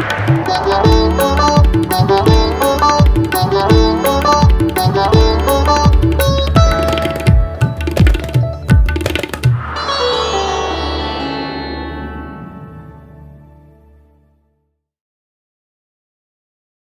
啊。